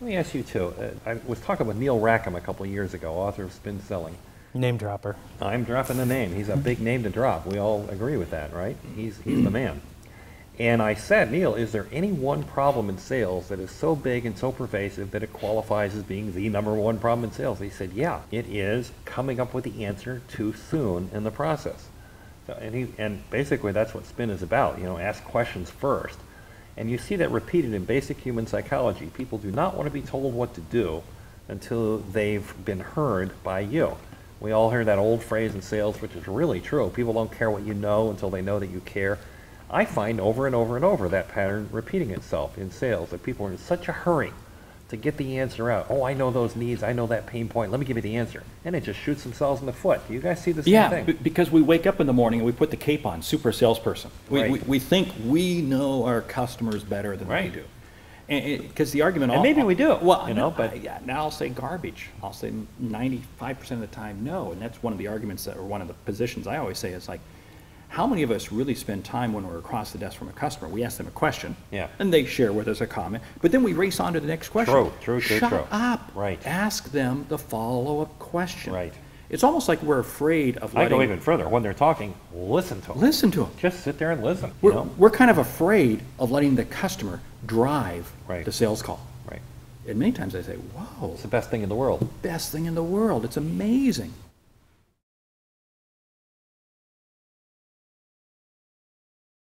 Let me ask you too. Uh, I was talking with Neil Rackham a couple of years ago, author of Spin Selling. Name dropper. I'm dropping the name. He's a big name to drop. We all agree with that, right? He's, he's the man. And I said, Neil, is there any one problem in sales that is so big and so pervasive that it qualifies as being the number one problem in sales? He said, yeah, it is coming up with the answer too soon in the process. So, and, he, and basically that's what spin is about, you know, ask questions first. And you see that repeated in basic human psychology. People do not want to be told what to do until they've been heard by you. We all hear that old phrase in sales, which is really true. People don't care what you know until they know that you care. I find over and over and over that pattern repeating itself in sales, that people are in such a hurry to get the answer out. Oh, I know those needs, I know that pain point, let me give you the answer. And it just shoots themselves in the foot. Do you guys see the same Yeah, thing? be- because we wake up in the morning and we put the cape on, super salesperson. We, we, Right. we think we know our customers better than Right. do. And, because the argument. And al- maybe we do, Well, you know, no, but- I- yeah, now I'll say garbage. I'll say ninety-five percent of the time, no. And that's one of the arguments that, or one of the positions I always say is like, how many of us really spend time when we're across the desk from a customer? We ask them a question. Yeah. And they share with us a comment, but then we race on to the next question. True, true, true, true. Shut up. Right. Ask them the follow-up question. Right. It's almost like we're afraid of I go even further. When they're talking, listen to them. Listen to them. Just sit there and listen, We're, know? we're kind of afraid of letting the customer drive Right. the sales call. Right. And many times I say, whoa, It's the best thing in the world. best thing in the world. It's amazing.